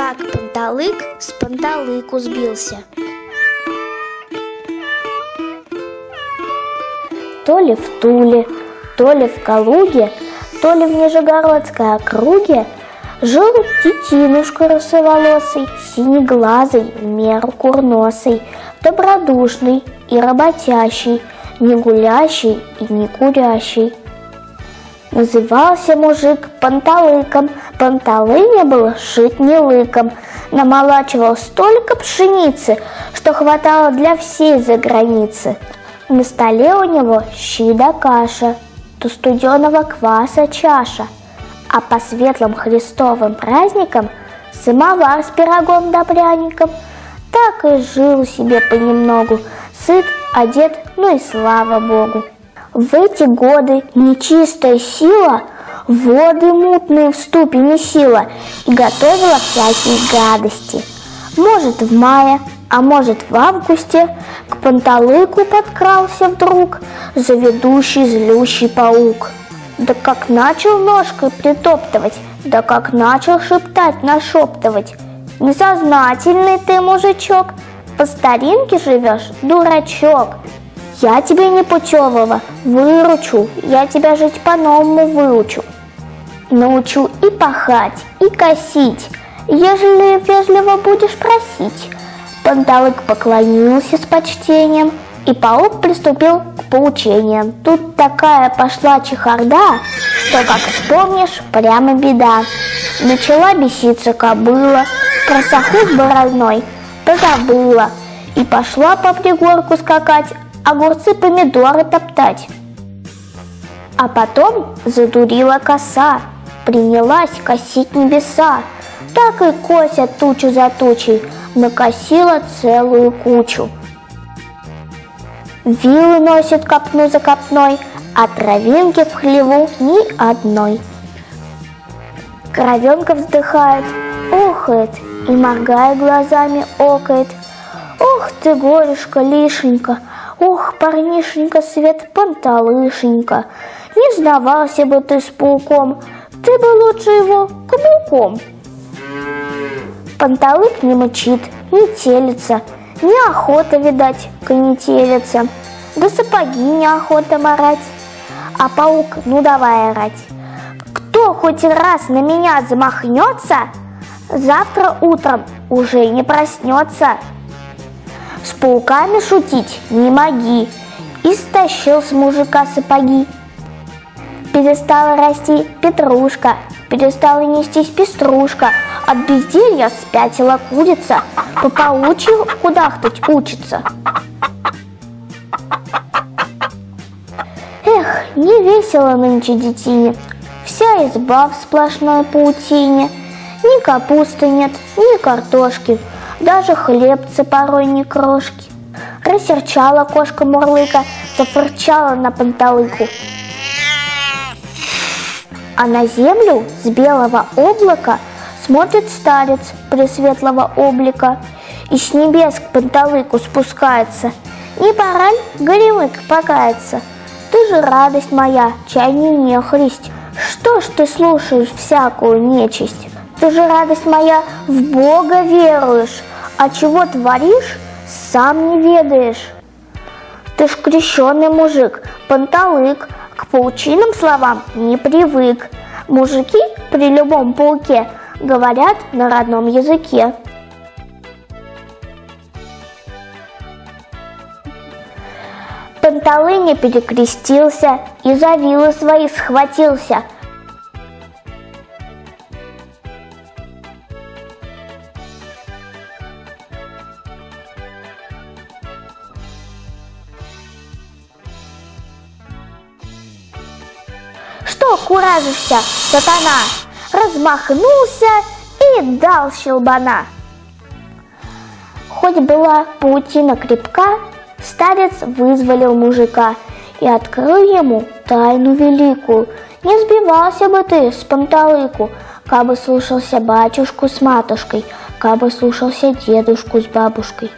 Панталык с панталыку сбился. То ли в Туле, то ли в Калуге, то ли в Нижегородской округе Жил детинушка русоволосый, синеглазый, в меру курносый, Добродушный и работящий, не гулящий и не курящий. Назывался мужик Панталыком, Панталыня был шит не лыком, Намолачивал столько пшеницы, что хватало для всей заграницы. На столе у него щи да каша, то студеного кваса чаша, а по светлым христовым праздникам самовар с пирогом да пряником. Так и жил себе понемногу, сыт, одет, ну и слава Богу. В эти годы нечистая сила воды мутные в ступе месила и готовила всякие гадости. Может, в мае, а может, в августе к панталыку подкрался вдруг заведущий злющий паук. Да как начал ножкой притоптывать, да как начал шептать, нашептывать. Несознательный ты, мужичок, по старинке живешь, дурачок. Я тебе не путевого выручу, я тебя жить по-новому выучу. Научу и пахать, и косить, ежели вежливо будешь просить. Панталык поклонился с почтением, и паук приступил к поучениям. Тут такая пошла чехарда, что, как вспомнишь, прямо беда. Начала беситься кобыла, про саху с борозной позабыла, и пошла по пригорку скакать, огурцы, помидоры топтать. А потом задурила коса, принялась косить небеса. Так и косят тучу за тучей, накосила целую кучу. Вилы носит копну за копной, а травинки в хлеву ни одной. Коровенка вздыхает, охает и, моргая глазами, окает. Ох ты, горюшка, лишенька, Ох, парнишенька, свет панталышенька, Не сдавался бы ты с пауком, Ты бы лучше его каблуком. Панталык не мучит, не телится, Неохота, видать, конетелиться, Да сапоги неохота морать. А паук, ну давай орать. Кто хоть раз на меня замахнется, Завтра утром уже не проснется. С пауками шутить не моги. Стащил с мужика сапоги. Перестала расти петрушка, перестала нестись пеструшка, от безделья спятила курица, по паучью кудахтать учится. Эх, не весело нынче детине, вся изба в сплошной паутине. Ни капусты нет, ни картошки, даже хлебцы порой не крошки. Рассерчала кошка Мурлыка, зафырчала на панталыку. А на землю с белого облака смотрит старец пресветлого облика и с небес к панталыку спускается. Не пора горемык, покаяться? Ты же радость моя, чай не нехристь. Что ж ты слушаешь всякую нечисть? Ты же, радость моя, в Бога веруешь, а чего творишь, сам не ведаешь. Ты ж крещенный мужик, панталык, паучиным словам не привык. Мужики при любом пауке говорят на родном языке. Панталыня перекрестился и за вилы свои схватился – Что куражишься, сатана? Размахнулся и дал щелбана. Хоть была паутина крепка, старец вызволил мужика и открыл ему тайну великую. Не сбивался бы ты с панталыку, кабы слушался батюшку с матушкой, кабы слушался дедушку с бабушкой.